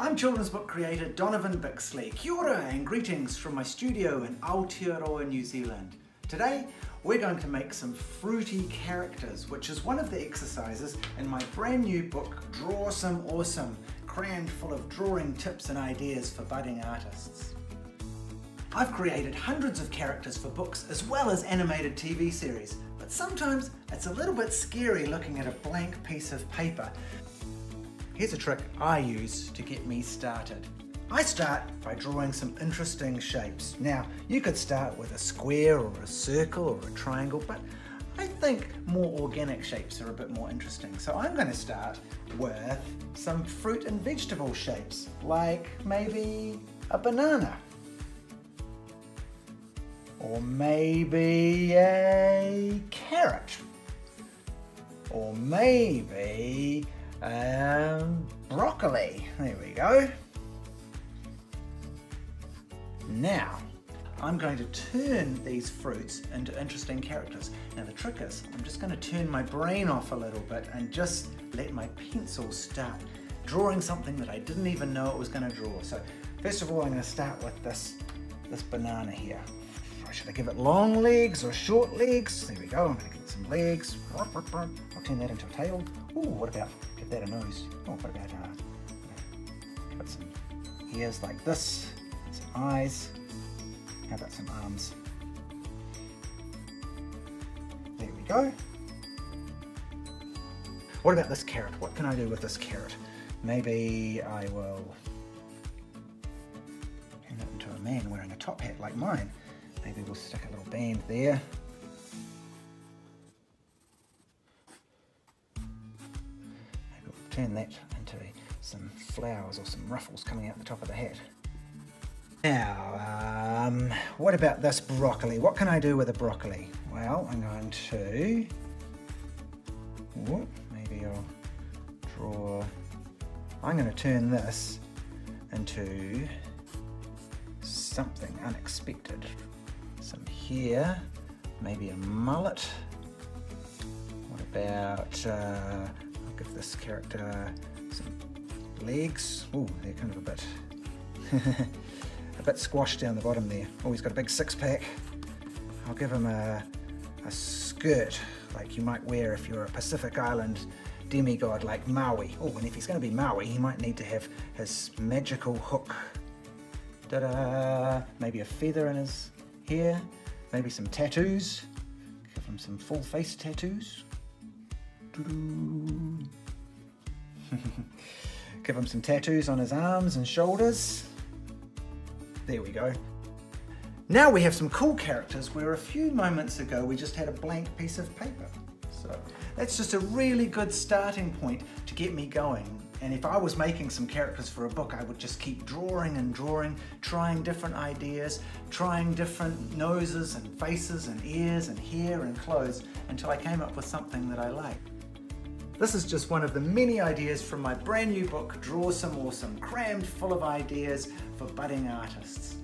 I'm children's book creator Donovan Bixley. Kia ora and greetings from my studio in Aotearoa, New Zealand. Today, we're going to make some fruity characters, which is one of the exercises in my brand new book, Draw Some Awesome, crammed full of drawing tips and ideas for budding artists. I've created hundreds of characters for books as well as animated TV series, but sometimes it's a little bit scary looking at a blank piece of paper Here's a trick I use to get me started. I start by drawing some interesting shapes. Now, you could start with a square or a circle or a triangle, but I think more organic shapes are a bit more interesting. So I'm going to start with some fruit and vegetable shapes, like maybe a banana. Or maybe a carrot. Or maybe um, broccoli, there we go. Now, I'm going to turn these fruits into interesting characters. Now the trick is, I'm just going to turn my brain off a little bit and just let my pencil start drawing something that I didn't even know it was going to draw. So first of all, I'm going to start with this, this banana here. Should I give it long legs or short legs? There we go, I'm going to give it some legs. I'll turn that into a tail. Ooh, what about that a nose. Oh, what about uh, put some ears like this, some eyes. How about some arms? There we go. What about this carrot? What can I do with this carrot? Maybe I will turn it into a man wearing a top hat like mine. Maybe we'll stick a little band there. Turn that into some flowers or some ruffles coming out the top of the hat. Now, um, what about this broccoli? What can I do with a broccoli? Well, I'm going to, maybe I'll draw, I'm going to turn this into something unexpected. Some hair, maybe a mullet. What about uh, give this character uh, some legs. Oh, they're kind of a bit, a bit squashed down the bottom there. Oh, he's got a big six pack. I'll give him a, a skirt like you might wear if you're a Pacific Island demigod like Maui. Oh, and if he's going to be Maui, he might need to have his magical hook. Da-da! Maybe a feather in his hair. Maybe some tattoos. Give him some full face tattoos. Give him some tattoos on his arms and shoulders. There we go. Now we have some cool characters where a few moments ago we just had a blank piece of paper. So that's just a really good starting point to get me going. And if I was making some characters for a book, I would just keep drawing and drawing, trying different ideas, trying different noses and faces and ears and hair and clothes until I came up with something that I liked. This is just one of the many ideas from my brand new book, Draw Some Awesome, crammed full of ideas for budding artists.